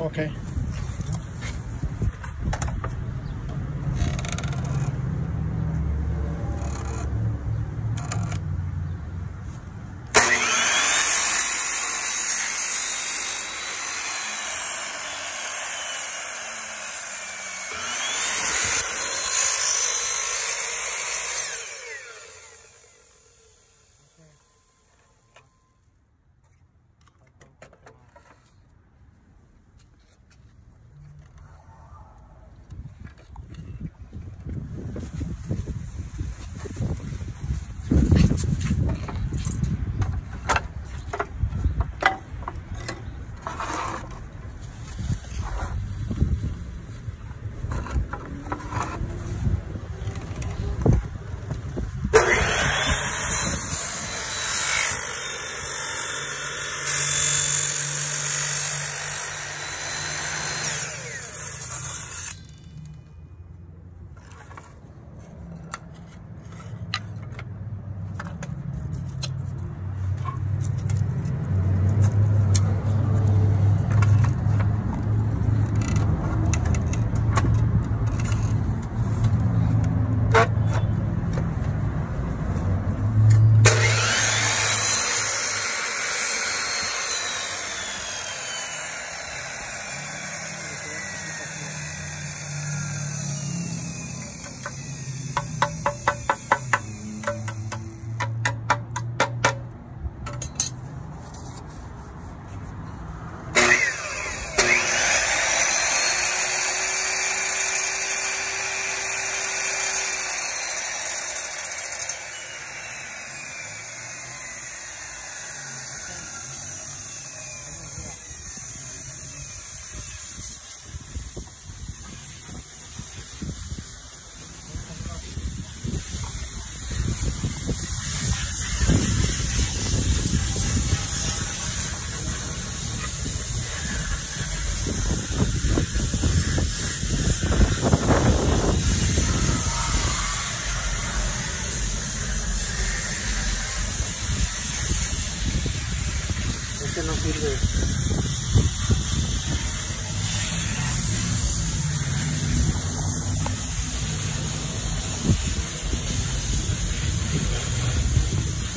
Okay. Este no sirve.